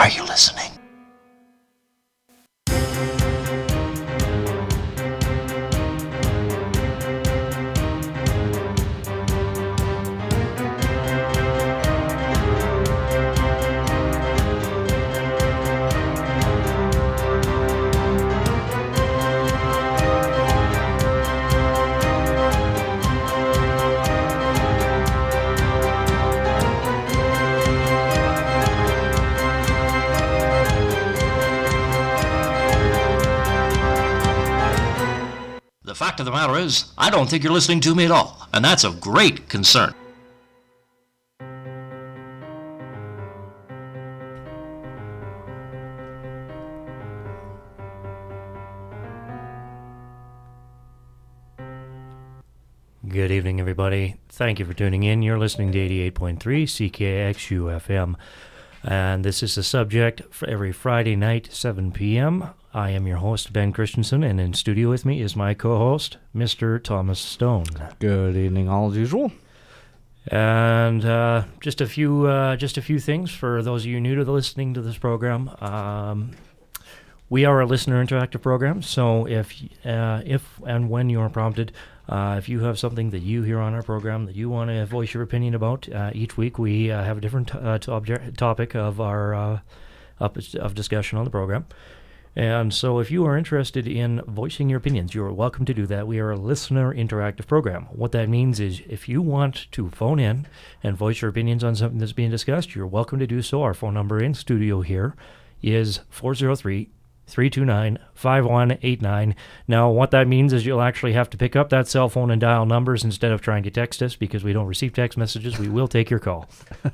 Are you listening? Matter is, I don't think you're listening to me at all, and that's of great concern. Good evening, everybody. Thank you for tuning in. You're listening to 88.3 CKXU FM. And this is the subject for every Friday night, 7 p.m. I am your host, Ben Christensen, and in studio with me is my co host, Mr. Thomas Stone. Good evening, all as usual. And uh, just a few, uh, just a few things for those of you new to the listening to this program. Um, we are a listener interactive program, so if, uh, if and when you are prompted, uh, if you have something that you hear on our program that you want to voice your opinion about, uh, each week we uh, have a different uh, topic of our uh, of discussion on the program. And so, if you are interested in voicing your opinions, you are welcome to do that. We are a listener interactive program. What that means is if you want to phone in and voice your opinions on something that's being discussed, you're welcome to do so. Our phone number in studio here is 403 329 5189. Now, what that means is you'll actually have to pick up that cell phone and dial numbers instead of trying to text us because we don't receive text messages. We will take your call.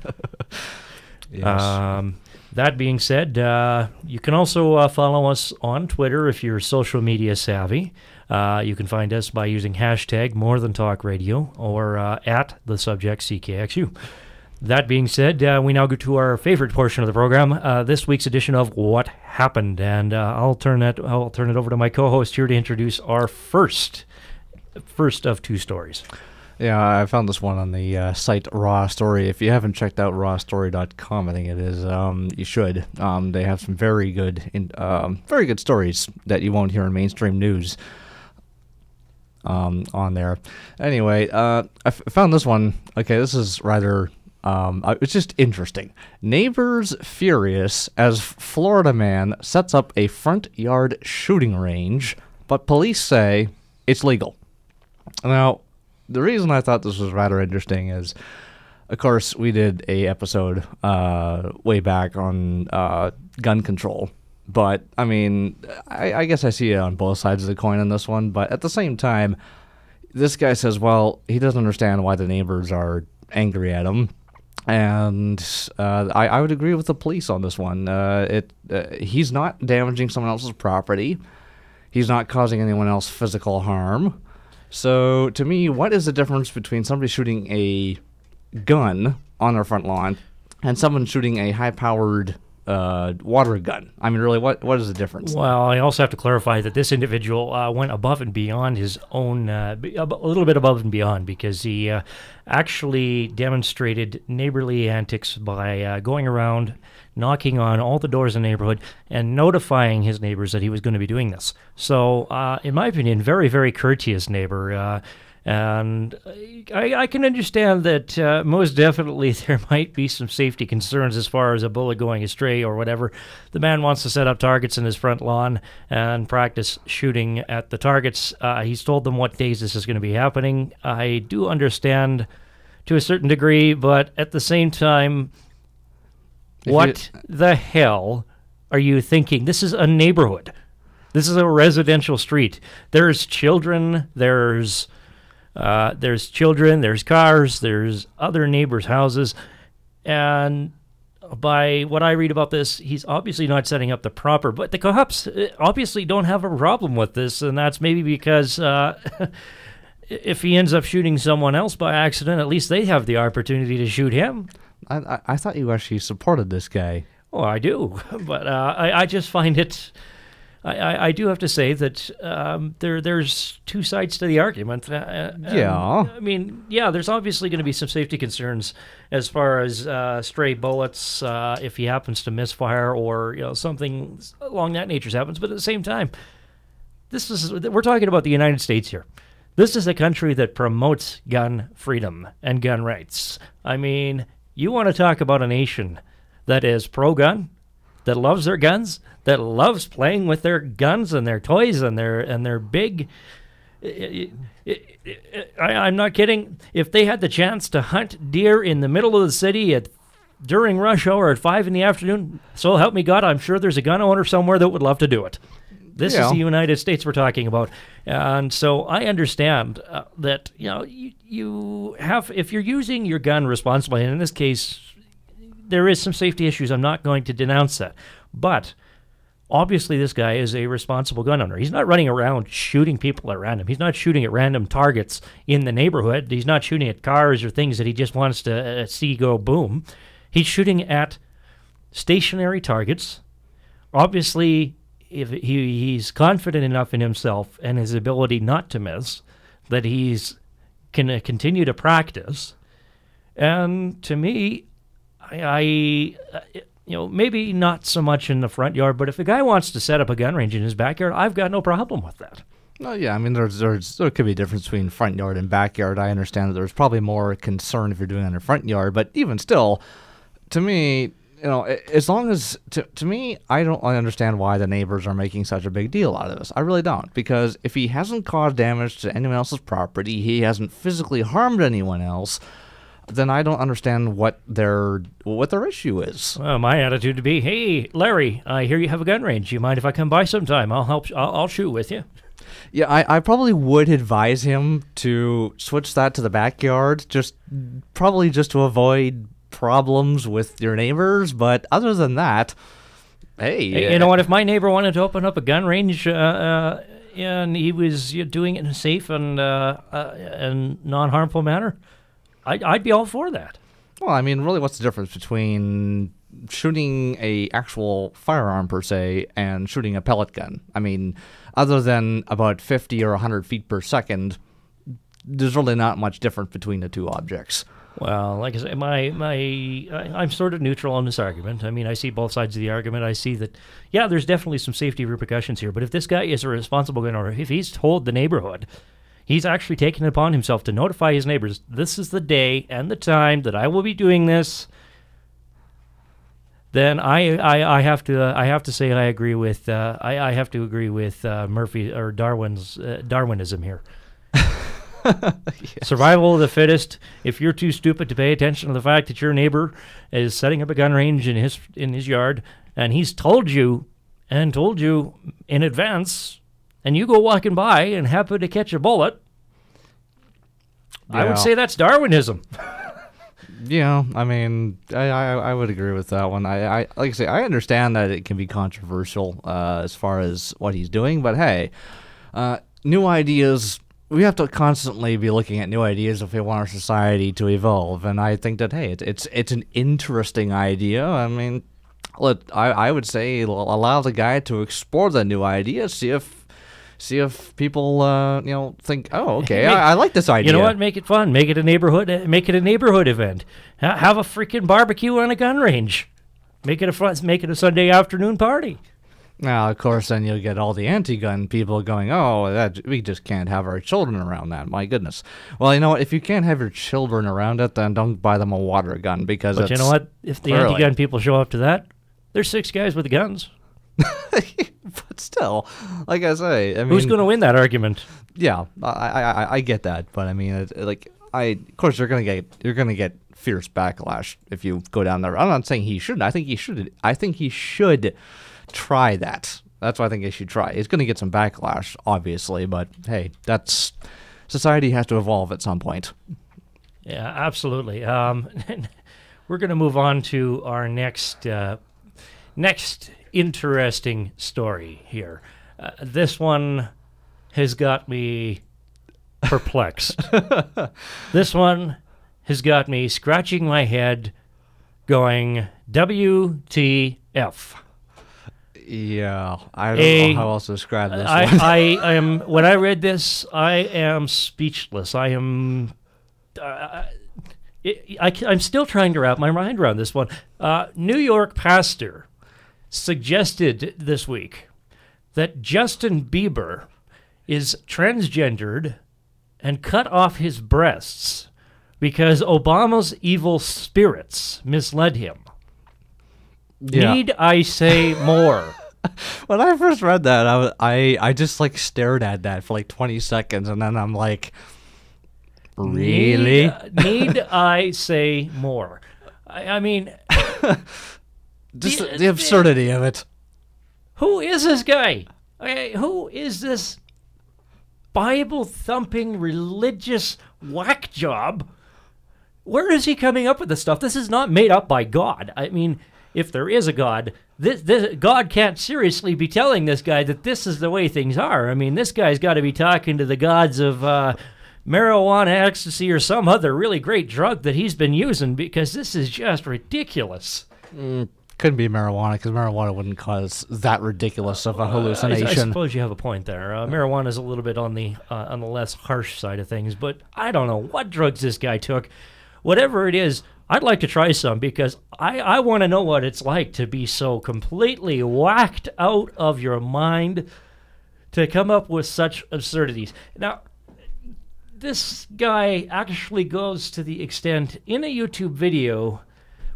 Um, that being said, uh, you can also uh, follow us on Twitter if you're social media savvy. Uh, you can find us by using hashtag More Than Talk Radio or uh, at the subject CKXU. That being said, uh, we now go to our favorite portion of the program, uh, this week's edition of What Happened, and uh, I'll turn that I'll turn it over to my co-host here to introduce our first first of two stories. Yeah, I found this one on the uh, site Raw Story. If you haven't checked out rawstory.com, I think it is, um, you should. Um, they have some very good, in, um, very good stories that you won't hear in mainstream news. Um, on there. Anyway, uh, I found this one. Okay, this is rather. Um, uh, it's just interesting. Neighbors furious as Florida man sets up a front yard shooting range, but police say it's legal. Now, the reason I thought this was rather interesting is, of course, we did a episode uh, way back on uh, gun control. But I mean, I, I guess I see it on both sides of the coin on this one. But at the same time, this guy says, well, he doesn't understand why the neighbors are angry at him. And uh, I, I would agree with the police on this one. Uh, it uh, he's not damaging someone else's property. He's not causing anyone else physical harm. So to me, what is the difference between somebody shooting a gun on their front lawn and someone shooting a high-powered uh, water gun? I mean, really, what what is the difference? Well, I also have to clarify that this individual uh, went above and beyond his own, uh, a little bit above and beyond, because he uh, actually demonstrated neighborly antics by uh, going around, knocking on all the doors in the neighborhood, and notifying his neighbors that he was going to be doing this. So, uh, in my opinion, very, very courteous neighbor. And I, I can understand that uh, most definitely there might be some safety concerns as far as a bullet going astray or whatever. The man wants to set up targets in his front lawn and practice shooting at the targets. Uh, he's told them what days this is going to be happening. I do understand to a certain degree, but at the same time, If you- what the hell are you thinking? This is a neighborhood. This is a residential street. There's children. There's uh, there's children. There's cars. There's other neighbors' houses, and by what I read about this, he's obviously not setting up the proper. But the cops uh, obviously don't have a problem with this, and that's maybe because. Uh, If he ends up shooting someone else by accident, at least they have the opportunity to shoot him. I, I, I thought you actually supported this guy. Oh, I do, but uh, I, I just find it I, I, I do have to say that um, there there's two sides to the argument. Uh, uh, Yeah. I mean, yeah, there's obviously going to be some safety concerns as far as uh, stray bullets uh, if he happens to misfire or you know something along that nature happens. But at the same time, this is we're talking about the United States here. This is a country that promotes gun freedom and gun rights. I mean, you want to talk about a nation that is pro-gun, that loves their guns, that loves playing with their guns and their toys and their and their big. I, I'm not kidding. If they had the chance to hunt deer in the middle of the city at during rush hour at five in the afternoon, so help me God, I'm sure there's a gun owner somewhere that would love to do it. This Yeah. is the United States we're talking about, and so I understand uh, that you know you, you have if you're using your gun responsibly, and in this case, there is some safety issues. I'm not going to denounce that, but obviously this guy is a responsible gun owner. He's not running around shooting people at random. He's not shooting at random targets in the neighborhood. He's not shooting at cars or things that he just wants to uh, see go boom. He's shooting at stationary targets. Obviously, if he, he's confident enough in himself and his ability not to miss, that he's can uh, continue to practice. And to me, I, I uh, you know, maybe not so much in the front yard, but if a guy wants to set up a gun range in his backyard, I've got no problem with that. No, yeah, I mean, there's, there's there could be a difference between front yard and backyard. I understand that there's probably more concern if you're doing it in front yard, but even still, to me, you know, as long as to, to me, I don't understand why the neighbors are making such a big deal out of this. I really don't, because if he hasn't caused damage to anyone else's property, he hasn't physically harmed anyone else, then I don't understand what their what their issue is. Well, my attitude would be, "Hey, Larry, I hear you have a gun range. You mind if I come by sometime? I'll help. I'll, I'll shoot with you." Yeah, I, I probably would advise him to switch that to the backyard, just probably just to avoid problems with your neighbors. But other than that, hey, Hey, you know what? If my neighbor wanted to open up a gun range, uh, uh, and he was you know, doing it in a safe and uh, uh, and non-harmful manner, I'd, I'd be all for that. Well, I mean, really, what's the difference between shooting a actual firearm per se and shooting a pellet gun? I mean, other than about fifty or hundred feet per second, there's really not much difference between the two objects. Well, like I say, my my I, I'm sort of neutral on this argument. I mean, I see both sides of the argument. I see that, yeah, there's definitely some safety repercussions here. But if this guy is a responsible gun owner, if he's told the neighborhood, he's actually taken it upon himself to notify his neighbors, this is the day and the time that I will be doing this. Then I, I, I have to uh, I have to say I agree with uh, I, I have to agree with uh, Murphy or Darwin's uh, Darwinism here. Survival of the fittest. If you're too stupid to pay attention to the fact that your neighbor is setting up a gun range in his in his yard, and he's told you and told you in advance, and you go walking by and happen to catch a bullet, I would say that's Darwinism. Yeah, I mean, I, I I would agree with that one. I, I like I say, I understand that it can be controversial uh, as far as what he's doing, but hey, uh, new ideas. We have to constantly be looking at new ideas if we want our society to evolve, and I think that hey, it, it's it's an interesting idea. I mean, let I I would say allow the guy to explore the new idea, see if. See if people, uh, you know, think, oh, okay, Make- I, I like this idea. You know what? Make it fun. Make it a neighborhood. uh, Make it a neighborhood event. Have a freaking barbecue on a gun range. Make it a fun. Make it a Sunday afternoon party. Now, of course, then you'll get all the anti-gun people going, "Oh, that we just can't have our children around that." My goodness. Well, you know what? If you can't have your children around it, then don't buy them a water gun because But you know what? If the Clearly. anti-gun people show up to that, there's six guys with guns. but still, like I say, I mean, Who's going to win that argument? yeah, I, I, I, I get that, but I mean, it, like, I, of course, you're gonna get, you're gonna get fierce backlash if you go down there. I'm not saying he shouldn't. I think he should. I think he should try that. That's why I think he should try. He's gonna get some backlash, obviously, but hey, that's society has to evolve at some point. Yeah, absolutely. Um, we're going to move on to our next uh, next interesting story here. Uh, this one has got me perplexed. this one has got me scratching my head, going WTF. Yeah, I don't A- know how else to describe this I, one. I am when I read this, I am speechless. I am. Uh, it, I, am still trying to wrap my mind around this one. Uh, New York pastor suggested this week that Justin Bieber is transgendered and cut off his breasts because Obama's evil spirits misled him. Yeah. Need I say more? when I first read that, I, was, I I just like stared at that for like 20 seconds, and then I'm like, really? Uh, need, need I say more? I, I mean, just the- the, absurdity of it. who is this guy? Okay, who is this Bible thumping religious whack job? Where is he coming up with this stuff? This is not made up by God. I mean, if there is a God, this, this God can't seriously be telling this guy that this is the way things are. I mean, this guy's got to be talking to the gods of uh, marijuana, ecstasy, or some other really great drug that he's been using because this is just ridiculous. Couldn't be marijuana because marijuana wouldn't cause that ridiculous of a hallucination. I suppose you have a point there. Uh, marijuana is a little bit on the uh, on the less harsh side of things, but I don't know what drugs this guy took. Whatever it is, I'd like to try some because I, I want to know what it's like to be so completely whacked out of your mind to come up with such absurdities. Now, this guy actually goes to the extent in a YouTube video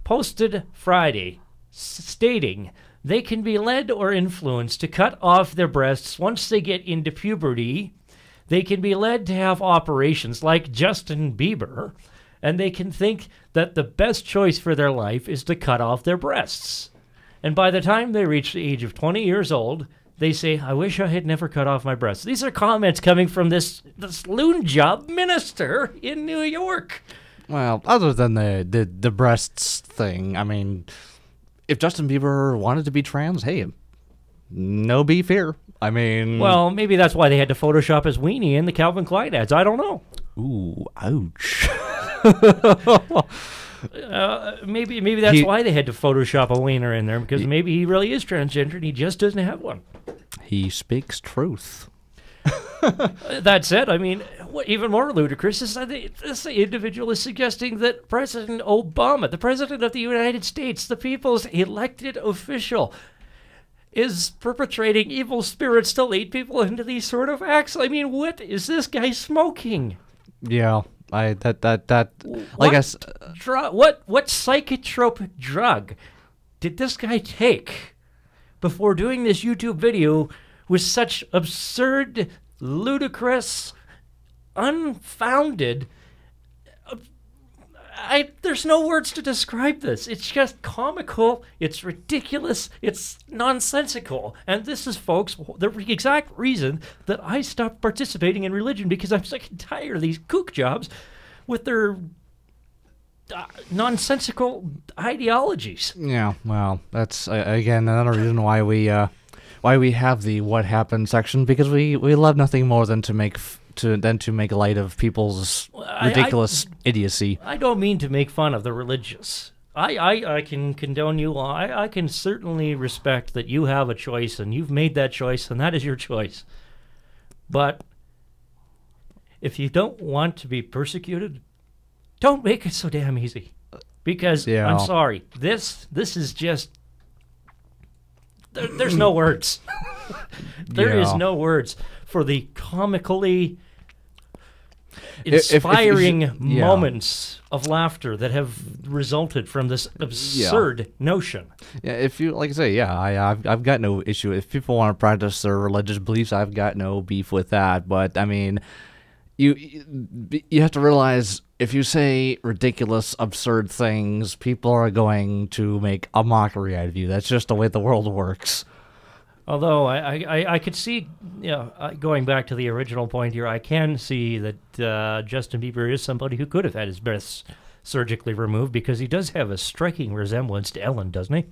posted Friday stating they can be led or influenced to cut off their breasts once they get into puberty. They can be led to have operations like Justin Bieber, and they can think that the best choice for their life is to cut off their breasts. And by the time they reach the age of 20 years old, they say, I wish I had never cut off my breasts. These are comments coming from this, this loon job minister in New York. Well, other than the, the the breasts thing, I mean, if Justin Bieber wanted to be trans, hey, no beef here. I mean, Well, maybe that's why they had to Photoshop his weenie in the Calvin Klein ads. I don't know. ooh, ouch. Uh, maybe maybe that's He- why they had to Photoshop a wiener in there because maybe he really is transgender and he just doesn't have one. he speaks truth. Uh, That said, I mean, what even more ludicrous is that the- this individual is suggesting that President Obama, the President of the United States, the people's elected official, is perpetrating evil spirits to lead people into these sort of acts. I mean, what is this guy smoking? Yeah, I that that that like I s- drug? What what psychotropic drug did this guy take before doing this YouTube video with such absurd, ludicrous, unfounded? I there's no words to describe this. It's just comical. It's ridiculous. It's nonsensical. And this is, folks, the re- exact reason that I stopped participating in religion because I'm sick and tired of these kook jobs with their uh, nonsensical ideologies. yeah. Well, that's uh, again another reason why we uh why we have the what happened section because we we love nothing more than to make f- to than to make light of people's I- I- ridiculous idiocy. I don't mean to make fun of the religious. I, I, I can condone you. I, I can certainly respect that you have a choice and you've made that choice and that is your choice. But if you don't want to be persecuted, don't make it so damn easy. Because Yeah. I'm sorry, this this is just there, there's no words. There is Yeah. no words for the comically if- if you- inspiring yeah. moments of laughter that have resulted from this absurd notion. Yeah, if you like I say, yeah, I I've, I've got no issue if people want to practice their religious beliefs. I've got no beef with that. But I mean, you you have to realize if you say ridiculous, absurd things, people are going to make a mockery out of you. That's just the way the world works. Although I, I, I- could see, you know, uh, going back to the original point here, I can see that uh, Justin Bieber is somebody who could have had his breasts surgically removed because he does have a striking resemblance to Ellen, doesn't he?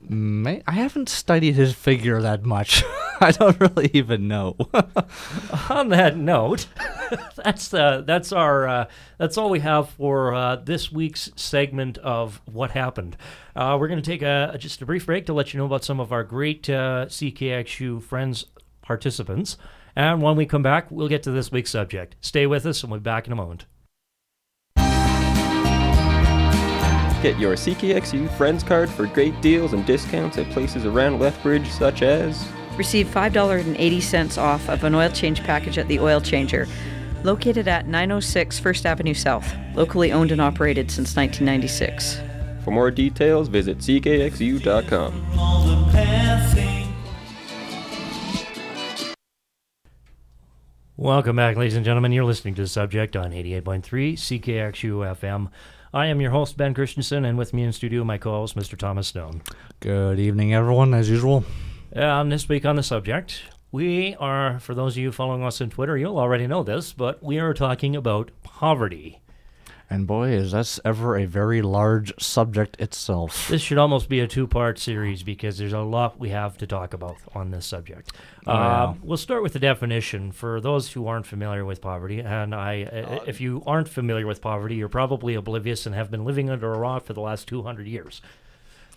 May, I haven't studied his figure that much. I don't really even know. On that note, that's uh, that's our uh, that's all we have for uh, this week's segment of what happened. Uh, we're going to take a just a brief break to let you know about some of our great uh, CKXU friends participants, and when we come back, we'll get to this week's subject. Stay with us, and we'll be back in a moment. Get your CKXU Friends card for great deals and discounts at places around Lethbridge such as Receive $5.80 off of an oil change package at the Oil Changer, located at 906 First Avenue South, locally owned and operated since 1996. For more details, visit ckxu.com. Welcome back, ladies and gentlemen. You're listening to the subject on 88.3 CKXU FM. I am your host, Ben Christensen, and with me in studio, my co host, Mr. Thomas Stone. Good evening, everyone, as usual. Um, this week on the subject, we are, for those of you following us on Twitter, you'll already know this, but we are talking about poverty. And boy, is that ever a very large subject itself. This should almost be a two part series because there's a lot we have to talk about on this subject. Oh, yeah. Uh, we'll start with the definition for those who aren't familiar with poverty. And I, Uh, if you aren't familiar with poverty, you're probably oblivious and have been living under a rock for the last 200 years.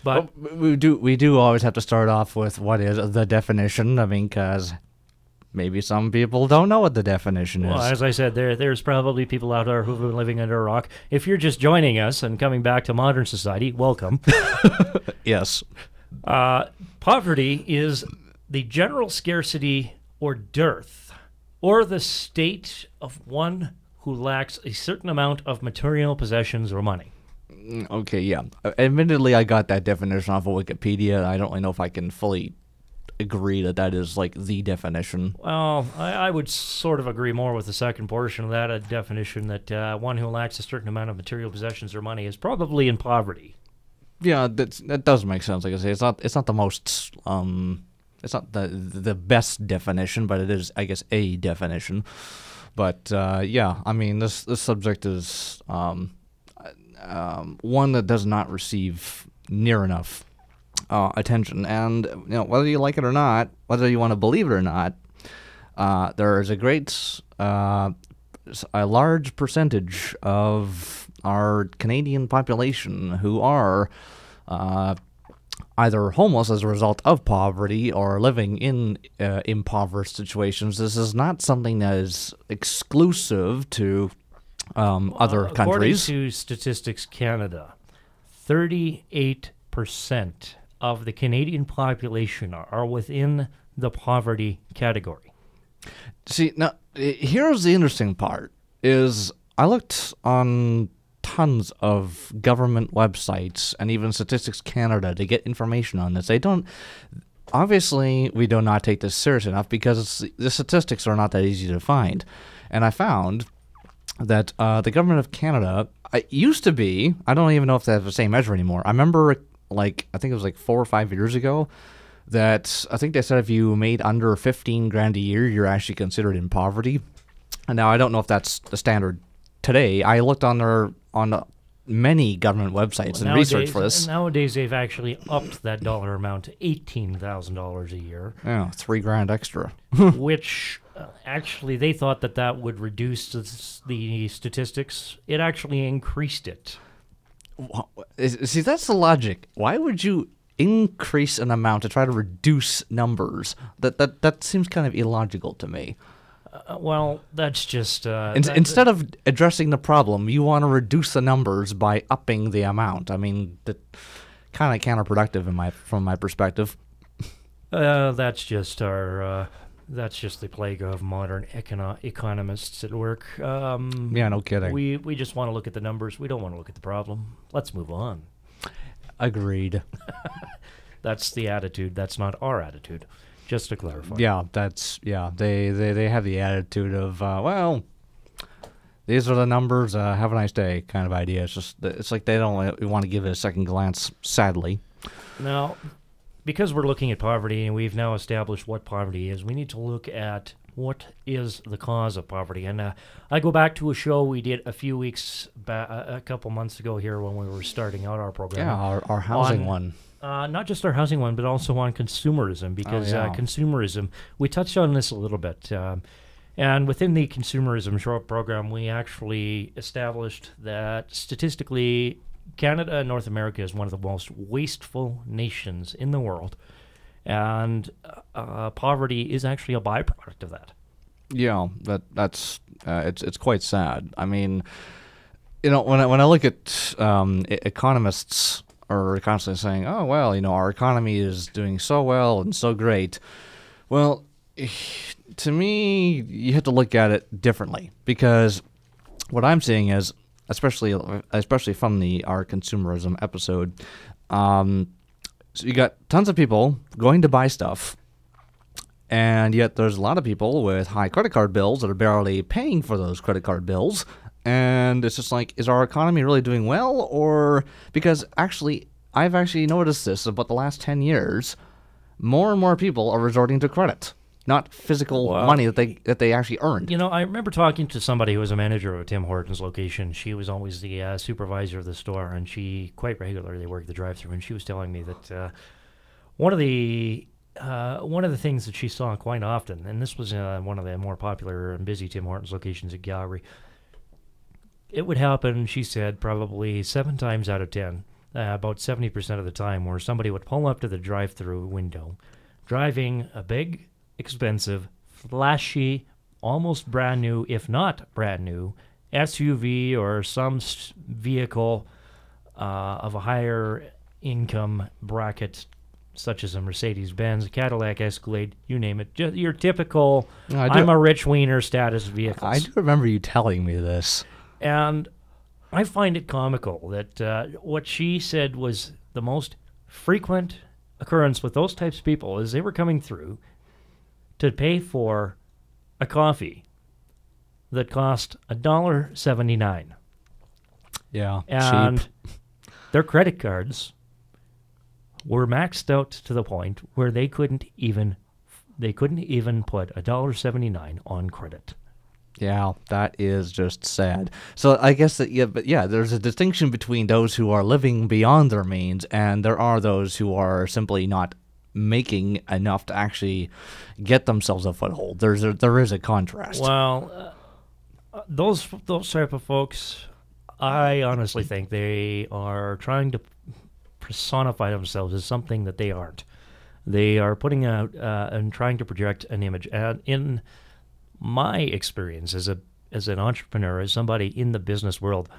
But Well, we do we do always have to start off with what is the definition. I mean, because maybe some people don't know what the definition Well, is. as I said, there there's probably people out there who've been living under a rock. If you're just joining us and coming back to modern society, welcome. yes. uh, poverty is the general scarcity or dearth, or the state of one who lacks a certain amount of material possessions or money. Okay, yeah. Uh, Admittedly, I got that definition off of Wikipedia. I don't really know if I can fully agree that that is like the definition. Well, I, I would sort of agree more with the second portion of that, a definition that uh, one who lacks a certain amount of material possessions or money is probably in poverty. Yeah, that's, that does make sense. Like I say, it's not it's not the most um, it's not the the best definition, but it is, I guess, a definition. But uh, yeah, I mean, this this subject is um, um, one that does not receive near enough uh, attention, and you know whether you like it or not, whether you want to believe it or not, uh, there is a great uh, a large percentage of our Canadian population who are uh, either homeless as a result of poverty or living in uh, impoverished situations. This is not something that is exclusive to um, other Uh, countries. According to Statistics Canada, 38% of the Canadian population are, within the poverty category. See, now here's the interesting part: is I looked on tons of government websites and even Statistics Canada to get information on this. They don't. Obviously, we do not take this serious enough because the statistics are not that easy to find. And I found that uh, the government of Canada it used to be. I don't even know if they have the same measure anymore. I remember, like, I think it was like four or five years ago that I think they said if you made under 15 grand a year, you're actually considered in poverty. And now I don't know if that's the standard today. I looked on their on many government websites and researched for this. Nowadays, they've actually upped that dollar amount to $18,000 a year, Yeah, three grand extra. which uh, actually they thought that that would reduce the statistics. It actually increased it. See, that's the logic. Why would you increase an amount to try to reduce numbers? That that that seems kind of illogical to me. Uh, well, that's just. Uh, In, that- instead of addressing the problem, you want to reduce the numbers by upping the amount. I mean, that kind of counterproductive in my from my perspective. Uh, that's just our. That's just the plague of modern econo- economists at work. Um, Yeah, no kidding. We we just want to look at the numbers. We don't want to look at the problem. Let's move on. Agreed. That's the attitude. That's not our attitude. Just to clarify. Yeah, that's yeah. They they, they have the attitude of uh, well, these are the numbers. Uh, have a nice day, kind of idea. It's just it's like they don't want to give it a second glance. Sadly, Now, because we're looking at poverty and we've now established what poverty is, we need to look at what is the cause of poverty? And uh, I go back to a show we did a few weeks back, a couple months ago here when we were starting out our program. Yeah, our, our housing On- one. Uh, not just our housing one, but also on consumerism, because yeah. uh, consumerism, we touched on this a little bit. Um, and within the consumerism short program, we actually established that statistically, Canada and North America is one of the most wasteful nations in the world. And uh, poverty is actually a byproduct of that. Yeah, that that's uh, it's it's quite sad. I mean, you know, when I, when I look at um, economists are constantly saying, "Oh well, you know, our economy is doing so well and so great." Well, to me, you have to look at it differently because what I'm seeing is, especially especially from the our consumerism episode, um, so you got tons of people going to buy stuff and yet there's a lot of people with high credit card bills that are barely paying for those credit card bills. And it's just like is our economy really doing well? Or because actually i've actually noticed this about the last 10 years more and more people are resorting to credit not physical Wow. money that they that they actually earned You know, I remember talking to somebody who was a manager of a Tim Hortons location. She was always the uh, supervisor of the store, and she quite regularly worked the drive-through. And she was telling me that uh, one of the uh, one of the things that she saw quite often, and this was uh, one of the more popular and busy Tim Hortons locations at Gallery. It would happen, she said, probably seven times out of ten, uh, about seventy percent of the time, where somebody would pull up to the drive-through window, driving a big, expensive, flashy, almost brand new, if not brand new, SUV or some s- vehicle uh, of a higher income bracket, such as a Mercedes Benz, Cadillac Escalade, you name it. Just your typical do- I'm a rich wiener status vehicles. i do remember you telling me this And I find it comical that uh, what she said was the most frequent occurrence with those types of people is they were coming through to pay for a coffee that cost a dollar seventy nine, yeah and cheap their credit cards were maxed out to the point where they couldn't even they couldn't even put a dollar seventy nine on credit. Yeah, that is just sad. So I guess that yeah, but yeah, there's a distinction between those who are living beyond their means and there are those who are simply not making enough to actually get themselves a foothold. There's a, there is a contrast. Well, uh, those those type of folks, I honestly think they are trying to personify themselves as something that they aren't. They are putting out uh, and trying to project an image. And in my experience as a as an entrepreneur, as somebody in the business world,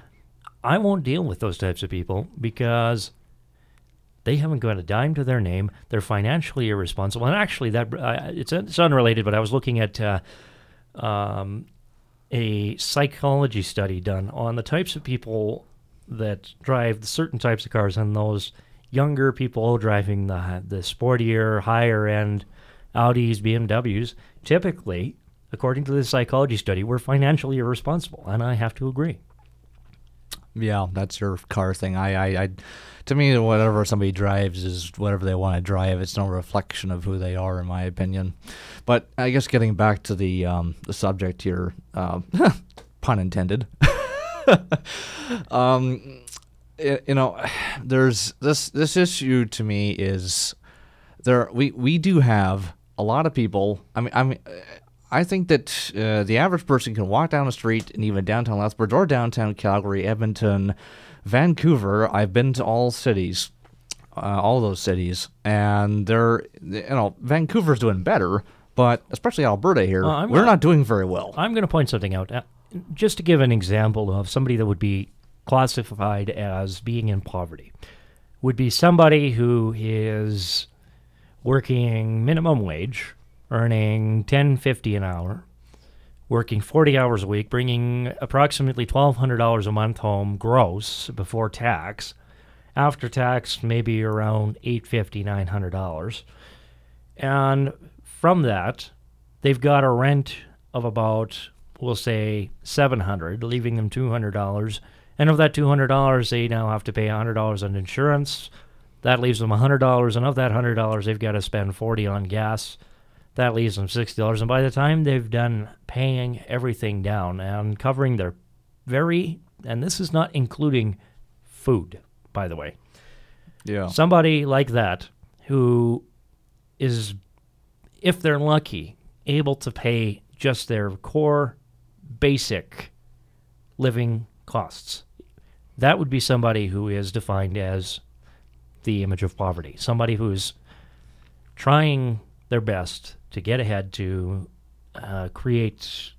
I won't deal with those types of people because they haven't got a dime to their name. They're financially irresponsible. And actually, that uh, it's it's unrelated. But I was looking at uh, um, a psychology study done on the types of people that drive certain types of cars and those younger people driving the the sportier, higher end Audis, BMWs. Typically, according to the psychology study, were financially irresponsible, and I have to agree. Yeah, that's your car thing. I, I, I, to me, whatever somebody drives is whatever they want to drive. It's no reflection of who they are, in my opinion. But I guess getting back to the um, the subject here, um, pun intended. um, y- you know, there's this this issue to me is there we we do have a lot of people. I mean, I mean. I think that uh, the average person can walk down the street in even downtown Lethbridge or downtown Calgary, Edmonton, Vancouver. I've been to all cities, uh, all those cities, and they're you know Vancouver's doing better, but especially Alberta here, I'm we're not- not doing very well. I'm going to point something out. Uh, just to give an example of somebody that would be classified as being in poverty, would be somebody who is working minimum wage, earning 10.50 an hour, working 40 hours a week, bringing approximately $1,200 a month home gross before tax. After tax, maybe around $850, $900. And from that, they've got a rent of about, we'll say, 700 leaving them $200. And of that $200, they now have to pay $100 on insurance. That leaves them $100. And of that $100, they've got to spend 40 on gas, That leaves them sixty dollars, and by the time they've done paying everything down and covering their very, and this is not including food, by the way, Yeah. somebody like that who is, if they're lucky, able to pay just their core basic living costs. That would be somebody who is defined as the image of poverty. Somebody who's trying their best to get ahead to uh, create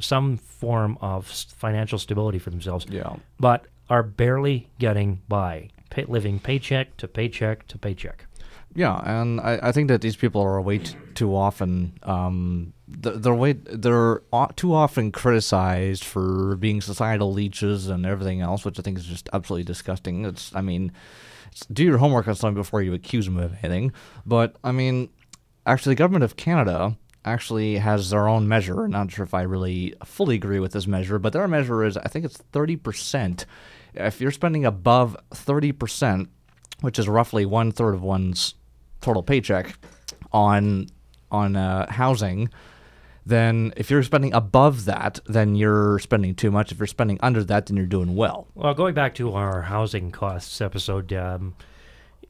some form of financial stability for themselves yeah. but are barely getting by, pay, living paycheck to paycheck to paycheck. Yeah, and I, I think that these people are way t- too often um, they're, they're way they're too often criticized for being societal leeches and everything else, which I think is just absolutely disgusting. It's I mean, it's, do your homework on something before you accuse them of anything. But I mean, actually, the government of Canada actually has their own measure. Not sure if I really fully agree with this measure, but their measure is I think it's thirty percent. If you're spending above thirty percent, which is roughly one third of one's total paycheck on on uh, housing, then if you're spending above that, then you're spending too much. If you're spending under that, then you're doing well. Well, going back to our housing costs episode, um,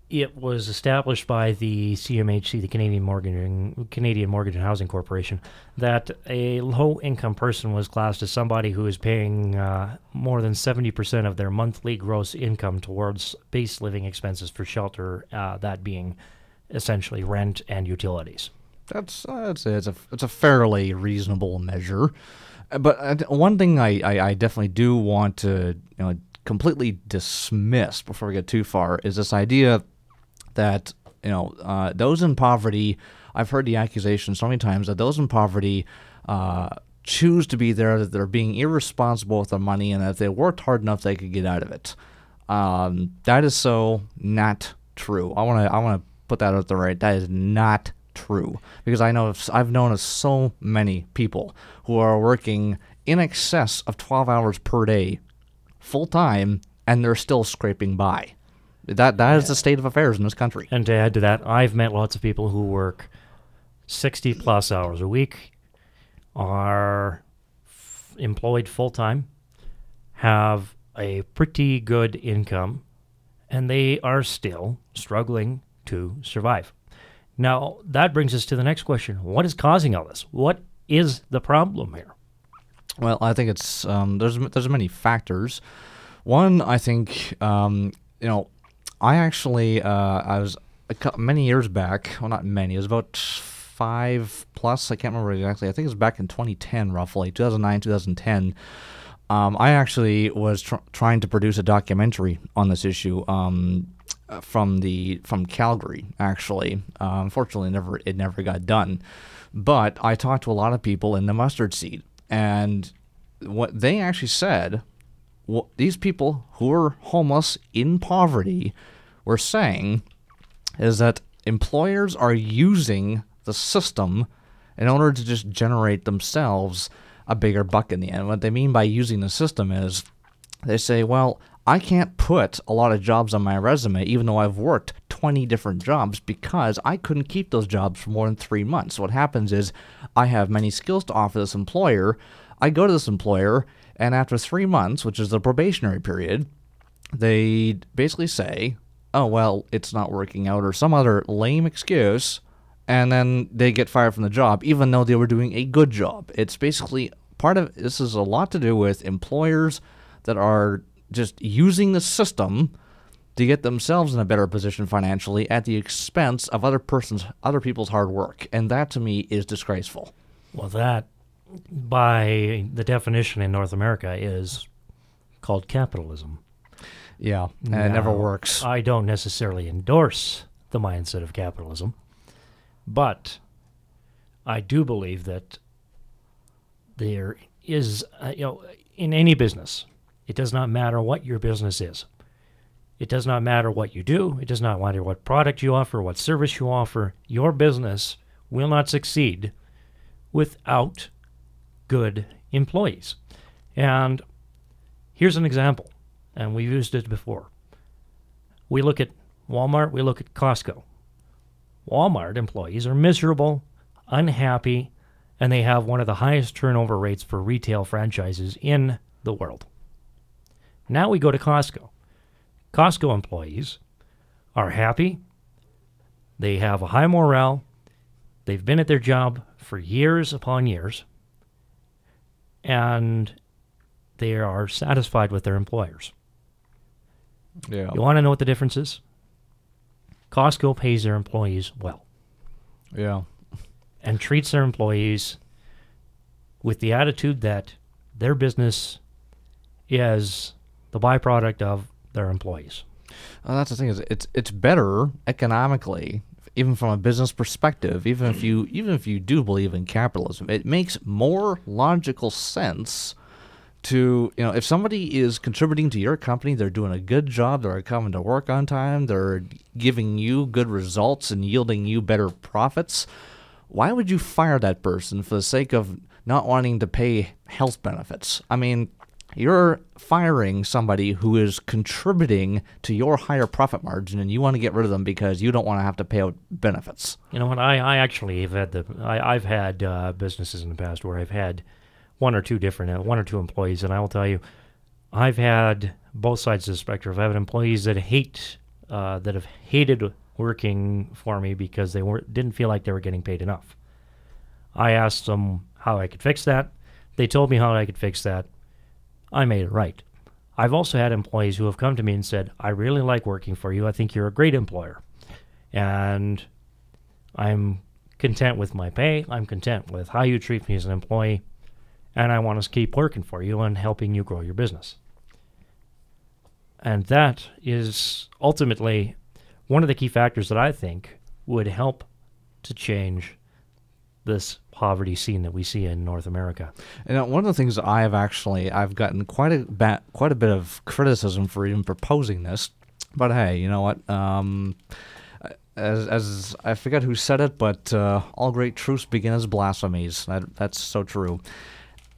it was established by the CMHC, the Canadian Mortgage Canadian Mortgage and Housing Corporation, that a low-income person was classed as somebody who is paying uh, more than seventy percent of their monthly gross income towards base living expenses for shelter. Uh, that being essentially rent and utilities. That's uh, it's, a it's a fairly reasonable measure, Uh, but uh, one thing I, I, I definitely do want to you know completely dismiss before we get too far is this idea that you know uh, those in poverty. I've heard the accusation so many times that those in poverty uh, choose to be there, that they're being irresponsible with their money, and that if they worked hard enough, they could get out of it. Um, that is so not true. I want to I want to put that out there right. That is not true because I know I've known of so many people who are working in excess of 12 hours per day full time and they're still scraping by. That that is the state of affairs in this country. And to add to that, I've met lots of people who work 60 plus hours a week, are f- employed full time, have a pretty good income, and they are still struggling to survive. Now, that brings us to the next question What is causing all this? What is the problem here? Well, I think it's um, there's there's many factors. One, I think um, you know, I actually uh, I was many years back. Well, not many. It was about five plus. I can't remember exactly. I think it was back in 2010, roughly 2009, 2010. Um, I actually was tr- trying to produce a documentary on this issue um, uh, from the from Calgary. Actually, uh, unfortunately, never it never got done. But I talked to a lot of people in the mustard seed, and what they actually said, what these people who are homeless in poverty were saying, is that employers are using the system in order to just generate themselves a bigger buck in the end. What they mean by using the system is they say, well, I can't put a lot of jobs on my resume, even though I've worked 20 different jobs, because I couldn't keep those jobs for more than three months. What happens is I have many skills to offer this employer. I go to this employer, and after three months, which is the probationary period, they basically say, oh, well, it's not working out, or some other lame excuse, and then they get fired from the job, even though they were doing a good job. It's basically part of this is a lot to do with employers that are just using the system to get themselves in a better position financially at the expense of other person's other people's hard work. And that to me is disgraceful. Well, that, by the definition in North America, is called capitalism. yeah and it never works I don't necessarily endorse the mindset of capitalism, but I do believe that there is, uh, you know, in any business, it does not matter what your business is. It does not matter what you do. It does not matter what product you offer, what service you offer. Your business will not succeed without good employees. And here's an example, and we've used it before. We look at Walmart, we look at Costco. Walmart employees are miserable, unhappy, and they have one of the highest turnover rates for retail franchises in the world. Now we go to Costco. Costco employees are happy. They have a high morale. They've been at their job for years upon years. And they are satisfied with their employers. Yeah. You want to know what the difference is? Costco pays their employees well Yeah. and treats their employees with the attitude that their business is the byproduct of their employees. Well, that's the thing is it's it's better economically, even from a business perspective. Even if you even if you do believe in capitalism, it makes more logical sense to you know if somebody is contributing to your company, they're doing a good job, they're coming to work on time, they're giving you good results and yielding you better profits. Why would you fire that person for the sake of not wanting to pay health benefits? I mean, you're firing somebody who is contributing to your higher profit margin and you want to get rid of them because you don't want to have to pay out benefits. You know what? I, I actually have had the I, I've had uh, businesses in the past where I've had one or two different uh, one or two employees, and I will tell you, I've had both sides of the spectrum. I've had employees that hate uh, that have hated working for me because they weren't didn't feel like they were getting paid enough. I asked them how I could fix that. They told me how I could fix that. I made it right. I've also had employees who have come to me and said, I really like working for you. I think you're a great employer. And I'm content with my pay. I'm content with how you treat me as an employee. And I want to keep working for you and helping you grow your business. And that is ultimately one of the key factors that I think would help to change this poverty scene that we see in North America. And uh, one of the things that I have actually I've gotten quite a ba- quite a bit of criticism for even proposing this, but hey, you know what? Um, as as I forget who said it, but uh, all great truths begin as blasphemies. That that's so true.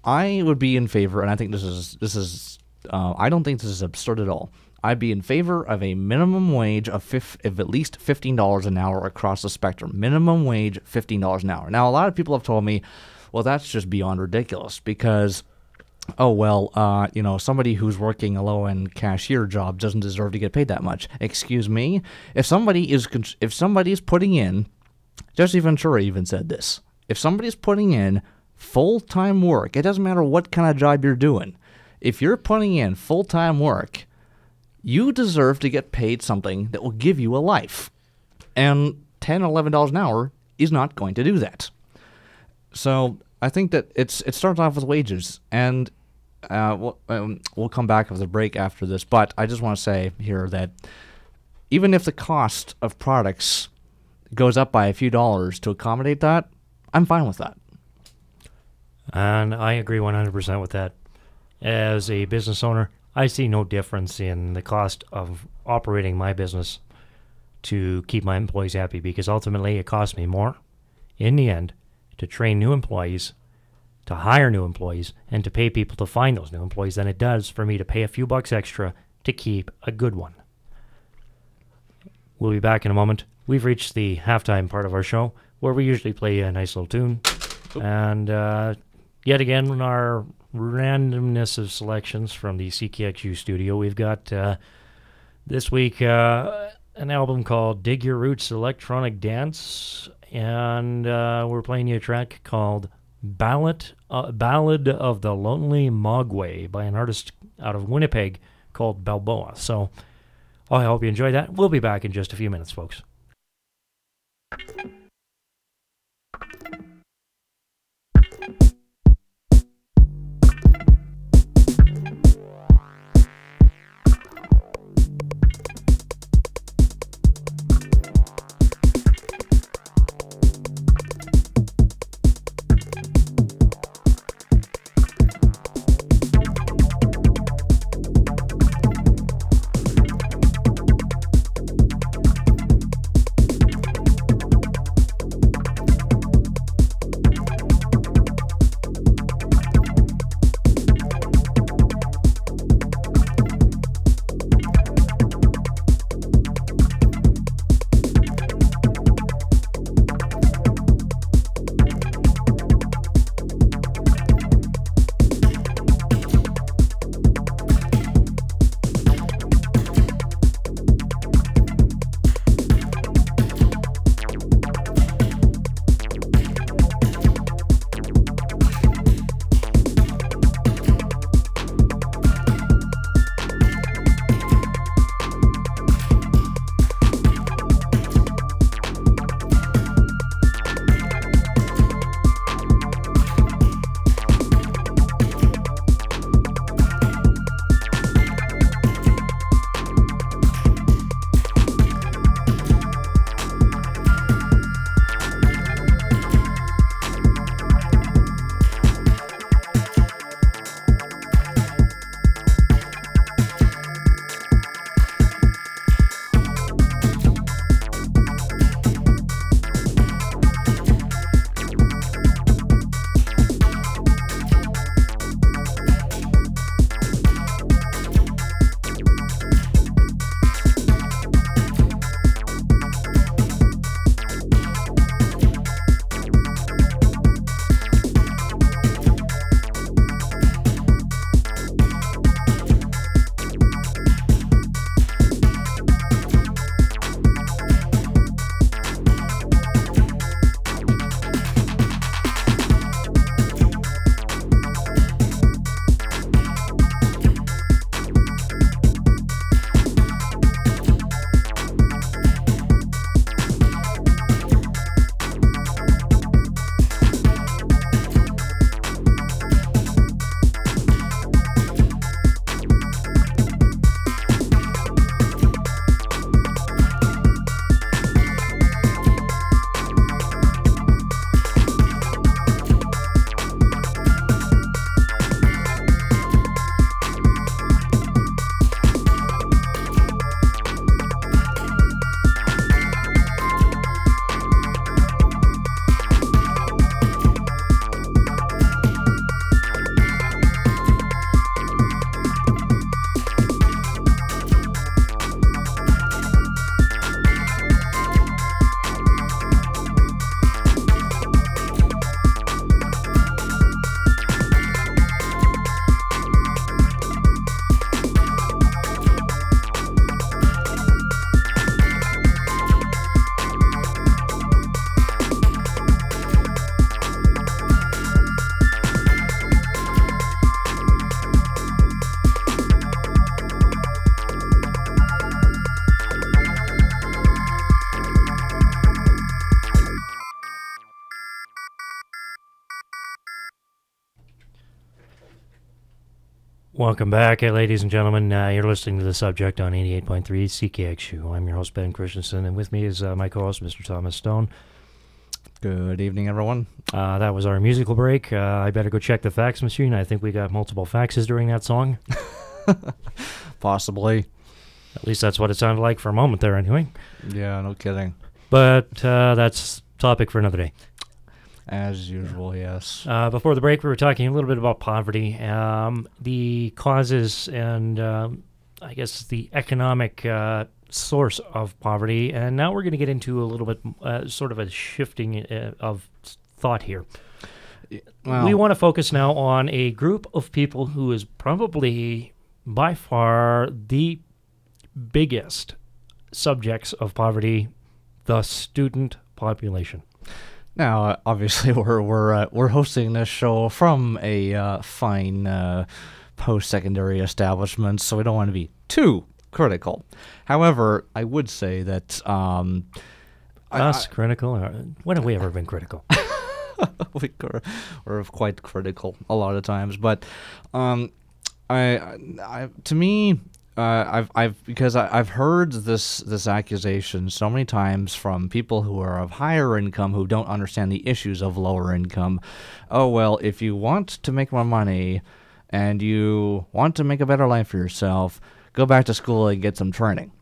I would be in favor, and I think this is this is uh, I don't think this is absurd at all. I'd be in favor of a minimum wage of, fif- of at least fifteen dollars an hour across the spectrum. Minimum wage fifteen dollars an hour. Now, a lot of people have told me, well, that's just beyond ridiculous because, oh well, uh, you know, somebody who's working a low-end cashier job doesn't deserve to get paid that much. Excuse me. If somebody is if somebody is putting in, Jesse Ventura even said this. If somebody's putting in full-time work, it doesn't matter what kind of job you're doing. If you're putting in full-time work you deserve to get paid something that will give you a life. And $10, $11 an hour is not going to do that. So I think that it's it starts off with wages. And uh, we'll, um, we'll come back with a break after this. But I just want to say here that even if the cost of products goes up by a few dollars to accommodate that, I'm fine with that. And I agree 100% with that. As a business owner, I see no difference in the cost of operating my business to keep my employees happy because ultimately it costs me more in the end to train new employees, to hire new employees, and to pay people to find those new employees than it does for me to pay a few bucks extra to keep a good one. We'll be back in a moment. We've reached the halftime part of our show where we usually play a nice little tune. And uh, yet again, in our randomness of selections from the CKXU studio, we've got uh, this week uh, an album called Dig Your Roots Electronic Dance. And uh, we're playing you a track called Ballad, uh, Ballad of the Lonely Mogwai by an artist out of Winnipeg called Balboa. So I hope you enjoy that. We'll be back in just a few minutes, folks. Welcome back, uh, ladies and gentlemen. Uh, you're listening to the subject on 88.3 CKXU. I'm your host, Ben Christensen, and with me is uh, my co host, Mr. Thomas Stone. Good evening, everyone. Uh, that was our musical break. Uh, I better go check the fax machine. I think we got multiple faxes during that song. Possibly. At least that's what it sounded like for a moment there, anyway. Yeah, no kidding. But uh, that's topic for another day. As usual, yes. Uh, before the break, we were talking a little bit about poverty, um, the causes, and um, I guess the economic uh, source of poverty. And now we're going to get into a little bit uh, sort of a shifting uh, of thought here. Well, we want to focus now on a group of people who is probably by far the biggest subjects of poverty, the student population. Now, uh, obviously, we're we're uh, we're hosting this show from a uh, fine uh, post-secondary establishment, so we don't want to be too critical. However, I would say that um, I- Us critical. When have we ever been critical? we are, we're quite critical a lot of times, but um, I, I, to me, uh, I've, I've, because I, I've heard this, this accusation so many times from people who are of higher income who don't understand the issues of lower income. Oh well, if you want to make more money, and you want to make a better life for yourself, go back to school and get some training.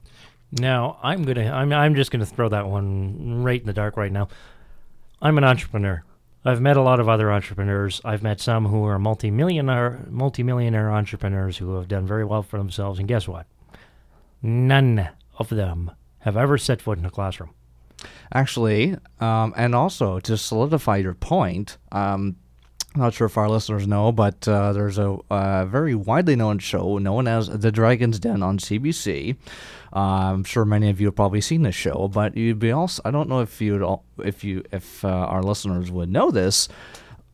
Now, I'm gonna. I'm. I'm just gonna throw that one right in the dark right now. I'm an entrepreneur. I've met a lot of other entrepreneurs. I've met some who are multi-millionaire, multi-millionaire entrepreneurs who have done very well for themselves. And guess what? None of them have ever set foot in a classroom. Actually, um, and also to solidify your point, um, not sure if our listeners know, but uh, there's a uh, very widely known show known as The Dragon's Den on CBC. Uh, I'm sure many of you have probably seen this show, but you'd be also I don't know if all, if you if uh, our listeners would know this.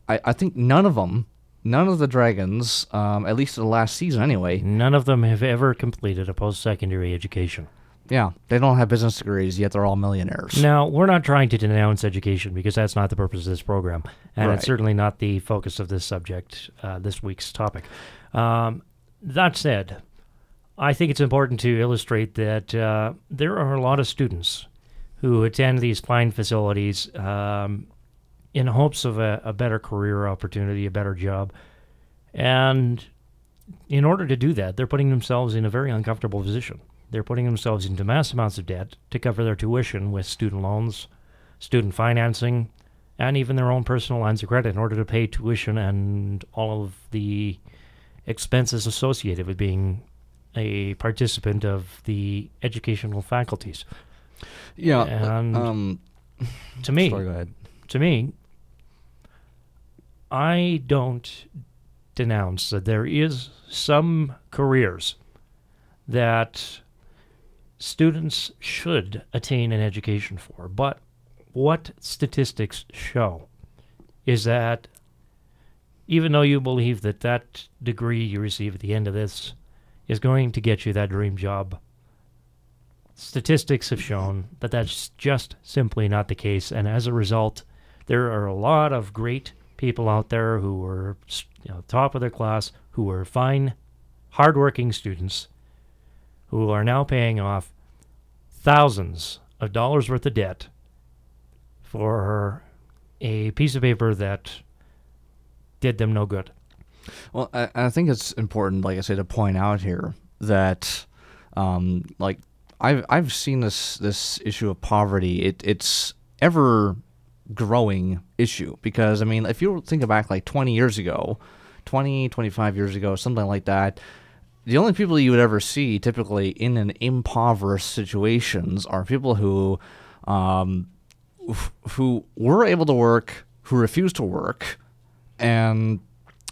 I, I think none of them, none of the dragons, um, at least the last season anyway, None of them have ever completed a post-secondary education. Yeah, they don't have business degrees yet. They're all millionaires. Now, we're not trying to denounce education because that's not the purpose of this program, and Right. it's certainly not the focus of this subject, uh, this week's topic. Um, that said, I think it's important to illustrate that uh, there are a lot of students who attend these fine facilities um, in hopes of a, a better career opportunity, a better job, and in order to do that, they're putting themselves in a very uncomfortable position. They're putting themselves into mass amounts of debt to cover their tuition with student loans, student financing, and even their own personal lines of credit in order to pay tuition and all of the expenses associated with being a participant of the educational faculties. Yeah. And- um. To me, Sorry, go ahead. to me, I don't denounce that there is some careers that students should attain an education for. But what statistics show is that even though you believe that that degree you receive at the end of this is going to get you that dream job, statistics have shown that that's just simply not the case. And as a result, there are a lot of great people out there who are you know, top of their class, who are fine, hardworking students, who are now paying off thousands of dollars worth of debt for a piece of paper that did them no good. Well, I, I think it's important, like I say, to point out here that, um, like, I've I've seen this this issue of poverty. It it's ever growing issue because I mean, if you think back like 20 years ago, 20, 25 years ago, something like that. The only people you would ever see typically in an impoverished situations are people who, um, who were able to work, who refused to work, and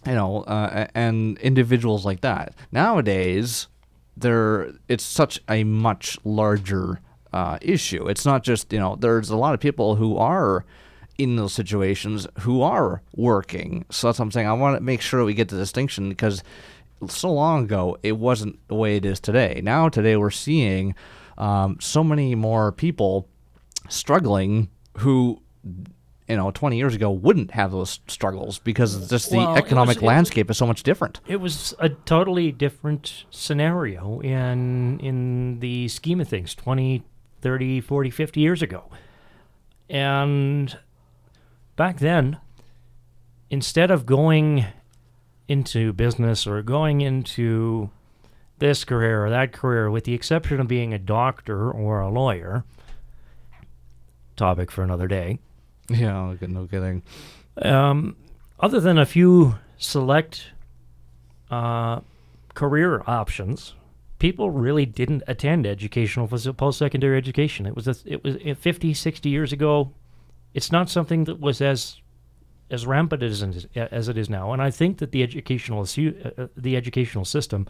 you know, uh, and individuals like that. Nowadays, there it's such a much larger uh, issue. It's not just you know, there's a lot of people who are in those situations who are working. So that's what I'm saying. I want to make sure we get the distinction because so long ago it wasn't the way it is today. Now today we're seeing um, so many more people struggling who you know 20 years ago wouldn't have those struggles because just the Well, was- economic was- landscape is so much different. It was a totally different scenario in in the scheme of things 20, 30, 40, 50 years ago. And back then, instead of going into business or going into this career or that career, with the exception of being a doctor or a lawyer, topic for another day, Yeah, no kidding. um, other than a few select uh, career options, people really didn't attend educational post secondary education. It was a, it was uh, 50, 60 years ago. It's not something that was as as rampant as as it is now, and I think that the educational uh, uh, the educational system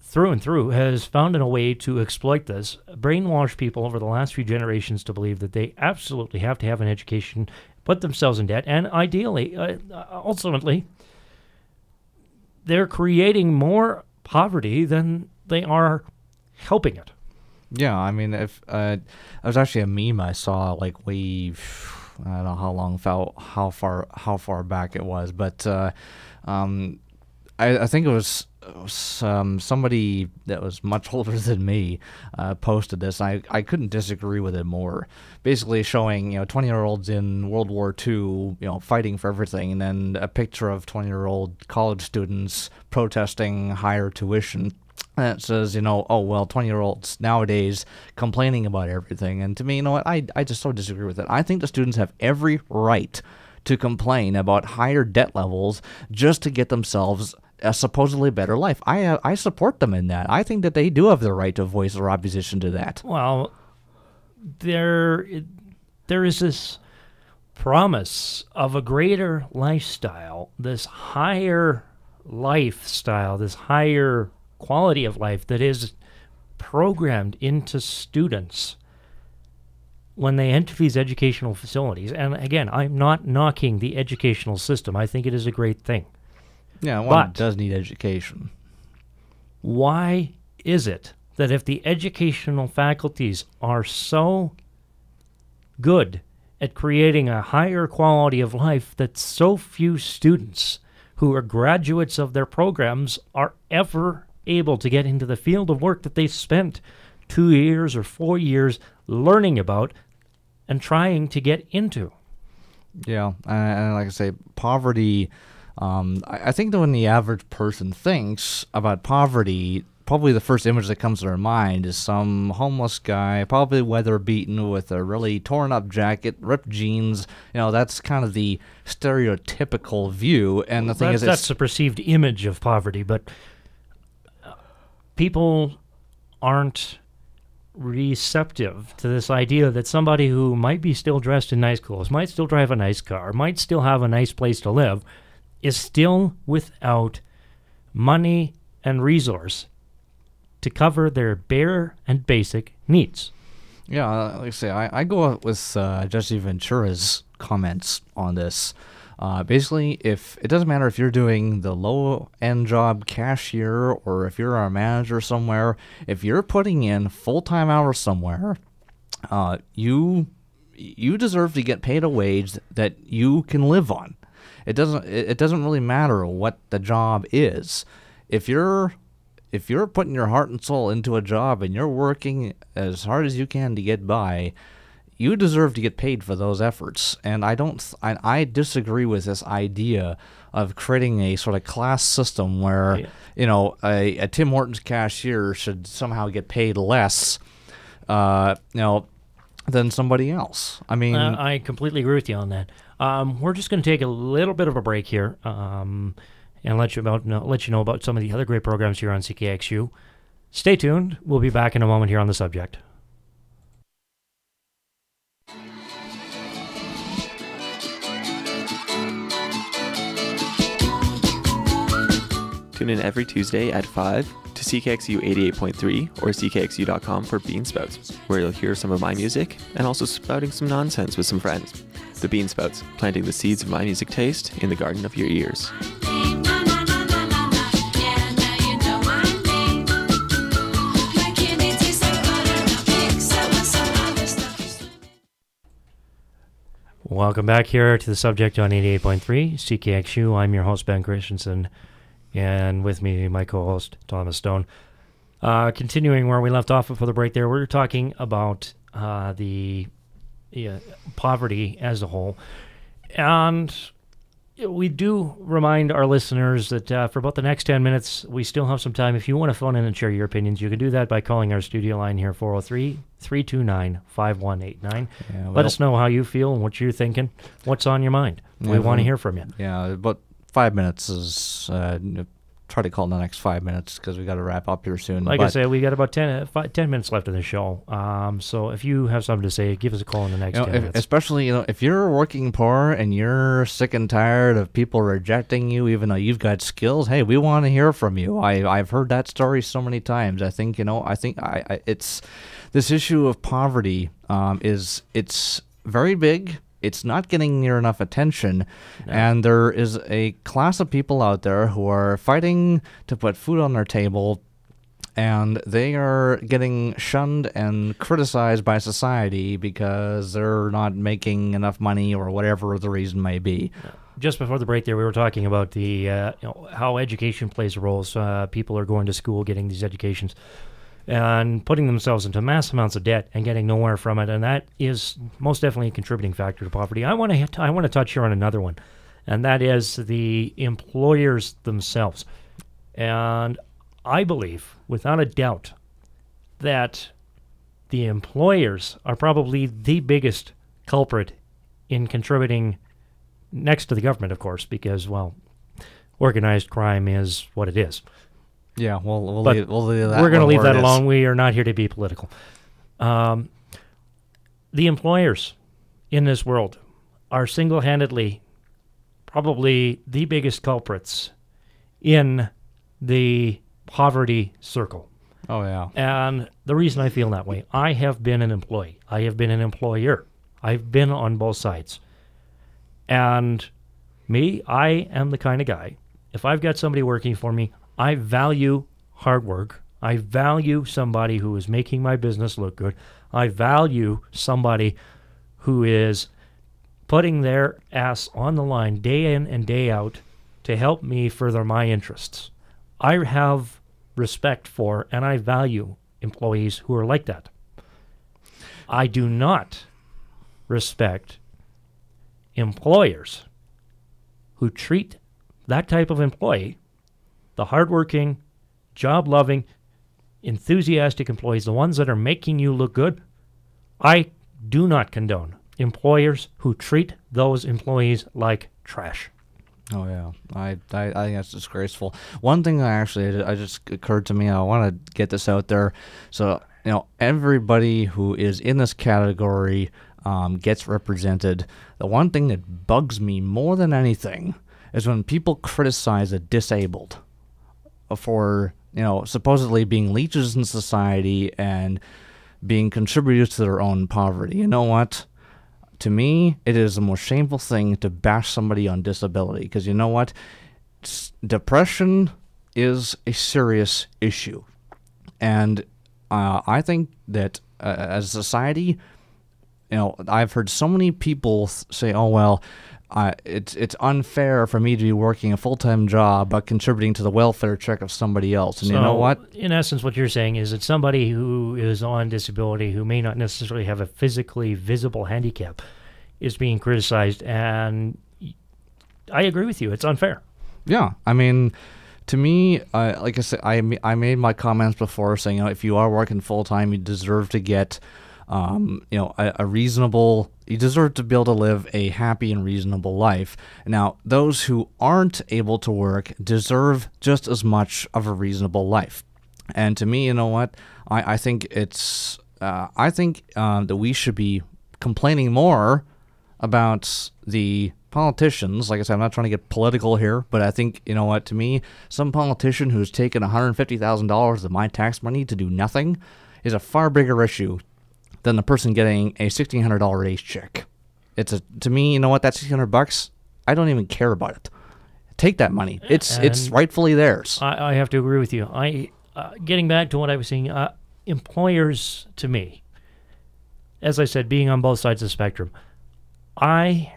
through and through has found a way to exploit this, brainwash people over the last few generations to believe that they absolutely have to have an education, put themselves in debt, and ideally, uh, ultimately, they're creating more poverty than they are helping it. Yeah, I mean, if uh, it was actually a meme I saw like way, I don't know how long, fell, how far, how far back it was, but uh, um, I, I think it was, it was um, somebody that was much older than me uh, posted this. I I couldn't disagree with it more. Basically, showing you know twenty year olds in World War II, you know, fighting for everything, and then a picture of twenty year old college students protesting higher tuition that says, you know, oh, well, 20 year olds nowadays complaining about everything. And to me, you know what? I, I just so disagree with it. I think the students have every right to complain about higher debt levels just to get themselves a supposedly better life. I, uh, I support them in that. I think that they do have the right to voice their opposition to that. Well, there there is this promise of a greater lifestyle, this higher lifestyle, this higher quality of life that is programmed into students when they enter these educational facilities. And again, I'm not knocking the educational system. I think it is a great thing. Yeah, one But- does need education. why is it that if the educational faculties are so good at creating a higher quality of life that so few students who are graduates of their programs are ever able to get into the field of work that they spent two years or four years learning about and trying to get into? Yeah, and, and like I say, poverty. Um, I, I think that when the average person thinks about poverty, probably the first image that comes to their mind is some homeless guy, probably weather beaten, with a really torn up jacket, ripped jeans. You know, that's kind of the stereotypical view. And the thing that's, is, that's the perceived image of poverty, but people aren't receptive to this idea that somebody who might be still dressed in nice clothes, might still drive a nice car, might still have a nice place to live, is still without money and resource to cover their bare and basic needs. Yeah, uh, like I say, I, I go with uh, Jesse Ventura's comments on this. Uh, basically, if it doesn't matter if you're doing the low end job cashier or if you're a manager somewhere, if you're putting in full time hours somewhere, uh, you you deserve to get paid a wage that you can live on. It doesn't it, doesn't really matter what the job is. If you're if you're putting your heart and soul into a job and you're working as hard as you can to get by, you deserve to get paid for those efforts. And I don't, I, I disagree with this idea of creating a sort of class system where, Yeah. you know, a, a Tim Hortons cashier should somehow get paid less, uh, you know, than somebody else. I mean, Uh, I completely agree with you on that. Um, we're just going to take a little bit of a break here um, and let you about know, let you know about some of the other great programs here on CKXU. Stay tuned. We'll be back in a moment here on the subject. Tune in every Tuesday at 5 to CKXU 88.3 or CKXU.com for Bean Spouts, where you'll hear some of my music and also spouting some nonsense with some friends. The Bean Spouts, planting the seeds of my music taste in the garden of your ears. Welcome back here to the subject on 88.3 CKXU. I'm your host, Ben Christensen, and with me, my co host, Thomas Stone. Uh, continuing where we left off before the break, there, we were talking about uh, the yeah, poverty as a whole. And we do remind our listeners that uh, for about the next 10 minutes, we still have some time. If you want to phone in and share your opinions, you can do that by calling our studio line here, 403 329 5189. Let us know how you feel and what you're thinking, what's on your mind. we want to hear from you. Yeah, about five minutes is. Uh, try to call in the next five minutes because we got to wrap up here soon. Like I but- said, we got about 10, uh, fi 10 minutes left in the show. Um, so if you have something to say, give us a call in the next You know, 10 if- minutes. especially you know if you're working poor and you're sick and tired of people rejecting you even though you've got skills hey we want to hear from you i i've heard that story so many times i think you know i think i, I it's this issue of poverty um, is it's very big it's not getting near enough attention. And there is a class of people out there who are fighting to put food on their table and they are getting shunned and criticized by society because they're not making enough money or whatever the reason may be. just before the break there we were talking about the uh, you know, how education plays a role so uh, people are going to school getting these educations and putting themselves into mass amounts of debt and getting nowhere from it. And that is most definitely a contributing factor to poverty. I want to i want to touch here on another one and that is the employers themselves. And i believe without a doubt that the employers are probably the biggest culprit in contributing next to the government, of course, because well, organized crime is what it is. Yeah, well, we'll, But leave, we'll leave that We're going to leave that alone. We are not here to be political. Um, the employers in this world are single-handedly probably the biggest culprits in the poverty circle. Oh yeah, And the reason I feel that way, I have been an employee. I have been an employer. I've been on both sides. And me, I am the kind of guy, if I've got somebody working for me, I value hard work. I value somebody who is making my business look good. I value somebody who is putting their ass on the line day in and day out to help me further my interests. I have respect for and I value employees who are like that. I do not respect employers who treat that type of employee, the hardworking, job loving, enthusiastic employees, the ones that are making you look good, I do not condone employers who treat those employees like trash. oh yeah. I, I I think that's disgraceful. One thing I actually I just occurred to me. I want to get this out there, so you know everybody who is in this category um, gets represented. The one thing that bugs me more than anything is when people criticize the disabled for you know supposedly being leeches in society and being contributors to their own poverty. You know what? To me, it is the most shameful thing to bash somebody on disability because you know what? Depression is a serious issue. And uh, I think that uh, as a society, you know, I've heard so many people say, "Oh well, uh, it's it's unfair for me to be working a full time job but contributing to the welfare check of somebody else." And you know what? In essence, what you're saying is that somebody who is on disability, who may not necessarily have a physically visible handicap, is being criticized, and I agree with you. It's unfair. Yeah, I mean, to me, uh, like I said, I I made my comments before saying, you know, if you are working full time, you deserve to get, um, you know, a, a reasonable. You deserve to be able to live a happy and reasonable life. Now, those who aren't able to work deserve just as much of a reasonable life. And to me, you know what? I, I think it's. Uh, I think um, that we should be complaining more about the politicians. Like I said, I'm not trying to get political here, but I think, you know what, to me, some politician who's taken $150,000 of my tax money to do nothing is a far bigger issue than the person getting a $1,600 raise check. It's a, to me, you know what, that 600 bucks, I don't even care about it. Take that money. It's it's rightfully theirs. I, I have to agree with you. I uh, getting back to what I was saying, uh, employers to me, as I said, being on both sides of the spectrum, I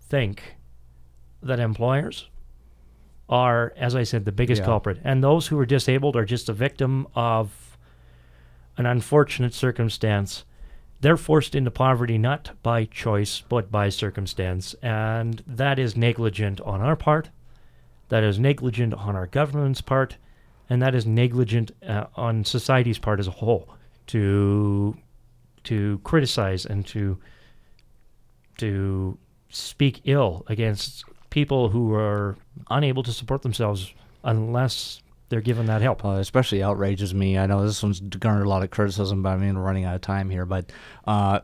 think that employers are, as I said, the biggest Yeah. culprit, and those who are disabled are just a victim of an unfortunate circumstance. They're forced into poverty not by choice, but by circumstance, and that is negligent on our part. That is negligent on our government's part, and that is negligent uh, on society's part as a whole to to criticize and to to speak ill against people who are unable to support themselves unless they're given that help. Uh, especially outrages me. I know this one's garnered a lot of criticism, but I mean, we're running out of time here. But uh,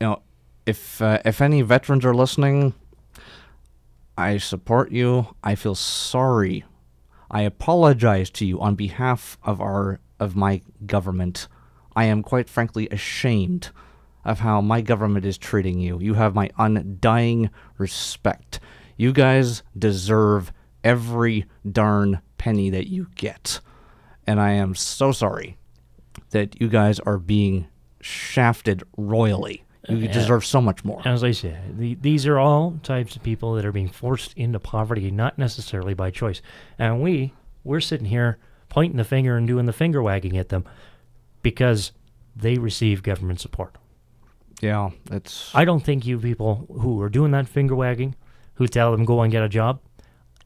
you know, if uh, if any veterans are listening, I support you. I feel sorry. I apologize to you on behalf of our of my government. I am quite frankly ashamed of how my government is treating you. You have my undying respect. You guys deserve every darn penny that you get. And I am so sorry that you guys are being shafted royally. You Yeah. deserve so much more. As I said, the, these are all types of people that are being forced into poverty, not necessarily by choice. And we, we're sitting here pointing the finger and doing the finger wagging at them because they receive government support. Yeah, it's I don't think you people who are doing that finger wagging, who tell them go and get a job,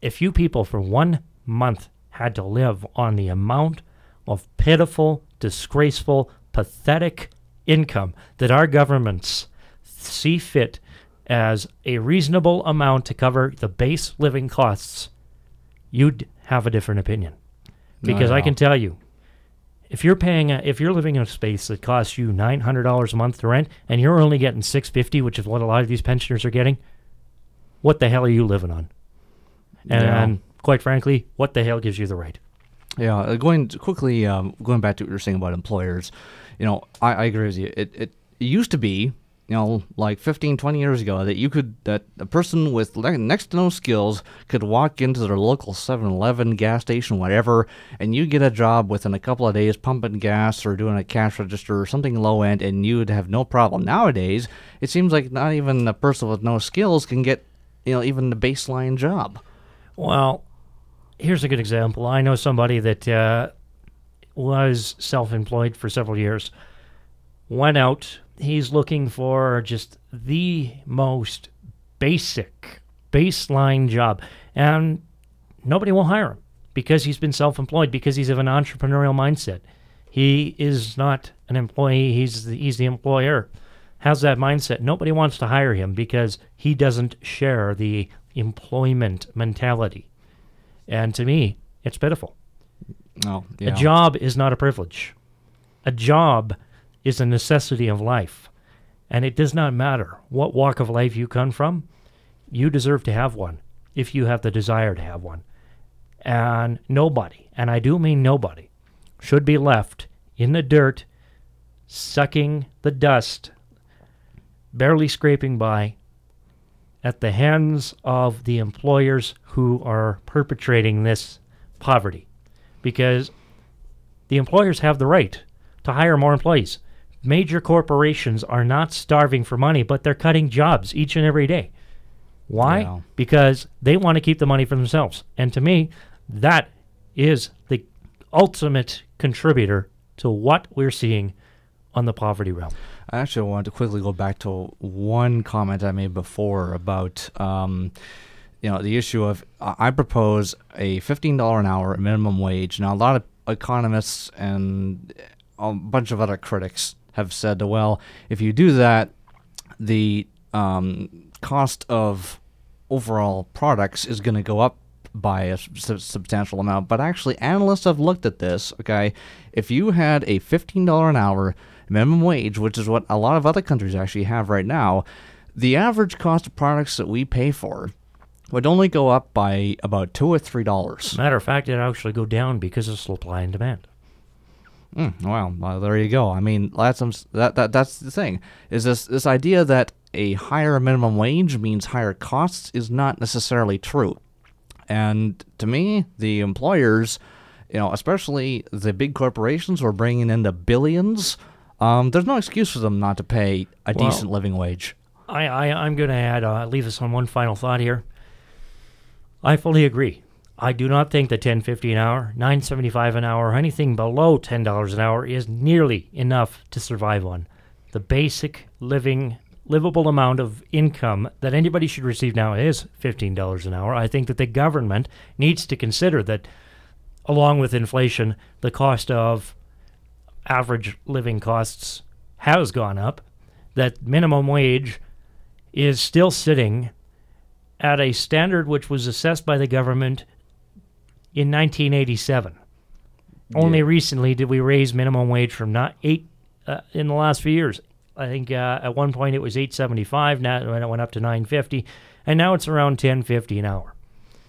if you people for one month had to live on the amount of pitiful, disgraceful, pathetic income that our governments see fit as a reasonable amount to cover the base living costs, you'd have a different opinion. Because I can tell you, if you're paying, a, if you're living in a space that costs you nine hundred dollars a month to rent, and you're only getting six fifty, which is what a lot of these pensioners are getting, what the hell are you living on? And quite frankly, what the hell gives you the right? Yeah, uh, going to- quickly, um, going back to what you were saying about employers, you know, I, I agree with you. It, it it used to be, you know, like 15, 20 years ago, that you could, that a person with le- next to no skills could walk into their local 7 Eleven, gas station, whatever, and you get a job within a couple of days pumping gas or doing a cash register or something low end, and you'd have no problem. Nowadays, it seems like not even a person with no skills can get, you know, even the baseline job. Well, here's a good example. I know somebody that uh, was self employed for several years, went out. He's looking for just the most basic, baseline job. And nobody will hire him because he's been self employed, because he's of an entrepreneurial mindset. He is not an employee, he's the, he's the employer. Has that mindset. Nobody wants to hire him because he doesn't share the employment mentality. And to me, it's pitiful. Oh, yeah. A job is not a privilege. A job is a necessity of life. And it does not matter what walk of life you come from, you deserve to have one if you have the desire to have one. And nobody, and I do mean nobody, should be left in the dirt, sucking the dust, barely scraping by, at the hands of the employers who are perpetrating this poverty because the employers have the right to hire more employees. Major corporations are not starving for money, but they're cutting jobs each and every day. Why? Yeah. Because they want to keep the money for themselves. And to me, that is the ultimate contributor to what we're seeing on the poverty realm. I actually wanted to quickly go back to one comment I made before about, um, you know, the issue of I propose a fifteen dollar an hour minimum wage. Now, a lot of economists and a bunch of other critics have said, well, if you do that, the um, cost of overall products is going to go up by a sub- substantial amount. But actually, analysts have looked at this. Okay, if you had a fifteen dollar an hour minimum wage, which is what a lot of other countries actually have right now, the average cost of products that we pay for would only go up by about two or three dollars. Matter of fact, it actually go down because of supply and demand. Mm, well, well, there you go. I mean, that's some, that, that that's the thing. Is this this idea that a higher minimum wage means higher costs is not necessarily true. And to me, the employers, you know, especially the big corporations who are bringing in the billions, um, there's no excuse for them not to pay a Well- decent living wage. I, I I'm going to add uh, leave us on one final thought here. I fully agree. I do not think that 10.50 an hour, 9.75 an hour, or anything below $10 an hour is nearly enough to survive on. The basic living livable amount of income that anybody should receive now is $15 an hour. I think that the government needs to consider that along with inflation, the cost of average living costs has gone up, that minimum wage is still sitting at a standard which was assessed by the government in 1987. Only recently did we raise minimum wage from not eight uh, in the last few years. I think uh, at one point it was 875. Now it went up to 950, and now it's around 1050 an hour.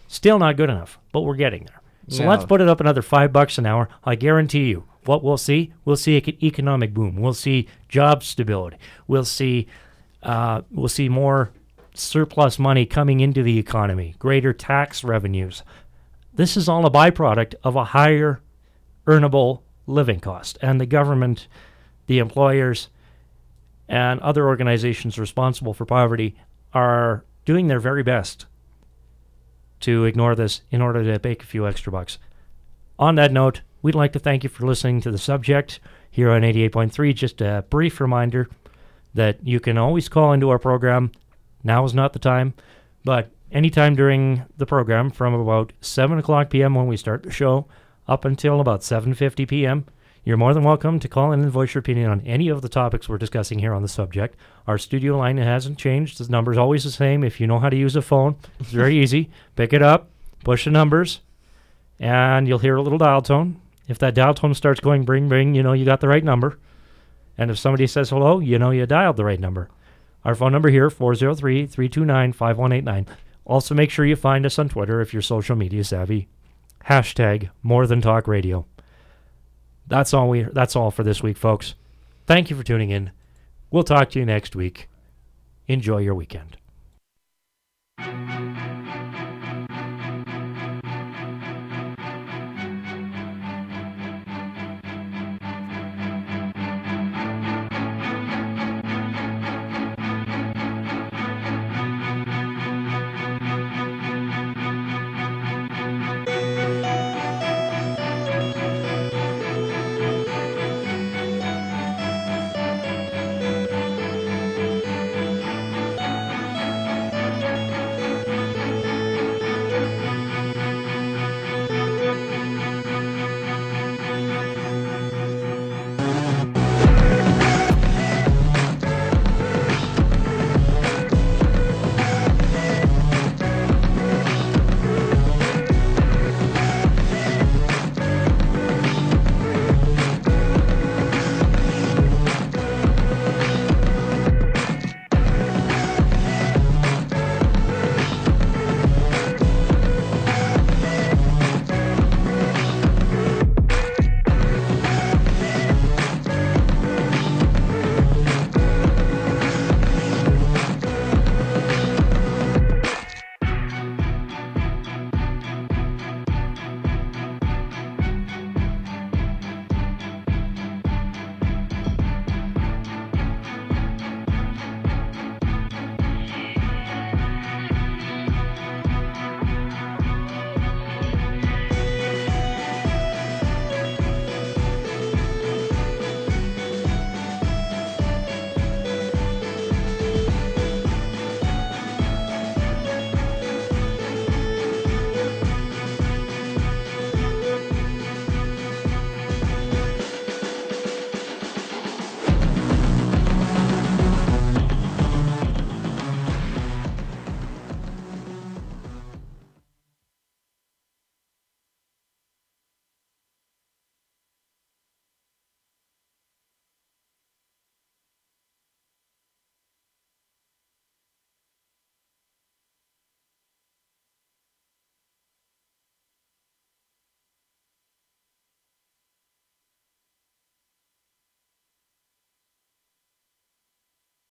Still not good enough, but we're getting there. So Yeah. let's put it up another five bucks an hour. I guarantee you, what we'll see, we'll see an economic boom. We'll see job stability. We'll see, uh, we'll see more surplus money coming into the economy, greater tax revenues. This is all a byproduct of a higher earnable living cost, and the government, the employers, and other organizations responsible for poverty are doing their very best to ignore this in order to make a few extra bucks. On that note, we'd like to thank you for listening to the subject here on 88.3. Just a brief reminder that you can always call into our program. Now is not the time, but anytime during the program from about 7 o'clock p.m. when we start the show up until about 7.50 p.m., you're more than welcome to call in and voice your opinion on any of the topics we're discussing here on the subject. Our studio line hasn't changed. The number's always the same. If you know how to use a phone, it's very easy. Pick it up, push the numbers, and you'll hear a little dial tone. If that dial tone starts going bring, bring, you know you got the right number. And if somebody says hello, you know you dialed the right number. Our phone number here, 403 329 5189. Also, make sure you find us on Twitter if you're social media savvy. Hashtag more than talk radio. That's all we that's all for this week, folks. Thank you for tuning in. We'll talk to you next week. Enjoy your weekend.